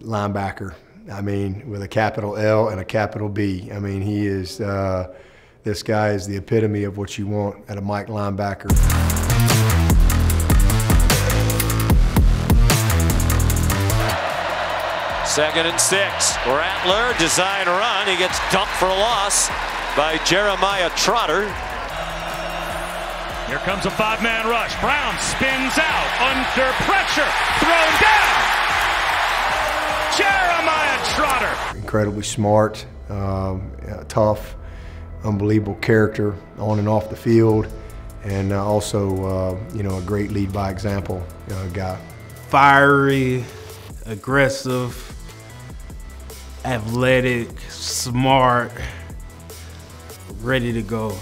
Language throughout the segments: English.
linebacker. I mean, with a capital L and a capital B. I mean, he is, uh, this guy is the epitome of what you want at a Mike linebacker. Second and six. Rattler, design run. He gets dumped for a loss by Jeremiah Trotter. Here comes a five-man rush. Brown spins out under pressure. Thrown down. Incredibly smart, um, tough, unbelievable character on and off the field, and uh, also, uh, you know, a great lead by example uh, guy. Fiery, aggressive, athletic, smart, ready to go.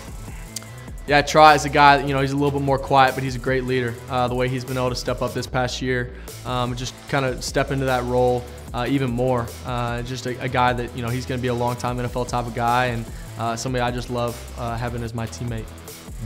Yeah, Trot is a guy, you know, he's a little bit more quiet, but he's a great leader. Uh, the way he's been able to step up this past year, um, just kind of step into that role uh, even more. Uh, just a, a, guy that, you know, he's going to be a long-time NFL type of guy and uh, somebody I just love uh, having as my teammate.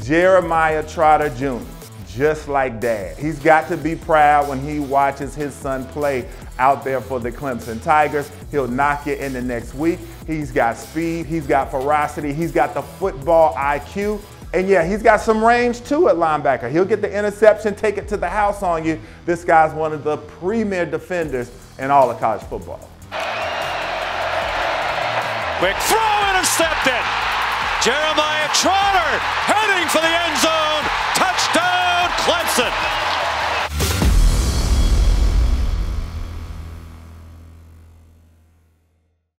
Jeremiah Trotter Jr., just like dad. He's got to be proud when he watches his son play out there for the Clemson Tigers. He'll knock you in the next week. He's got speed, he's got ferocity, he's got the football IQ. And yeah, he's got some range too at linebacker. He'll get the interception, take it to the house on you. This guy's one of the premier defenders in all of college football. Quick throw intercepted. Jeremiah Trotter heading for the.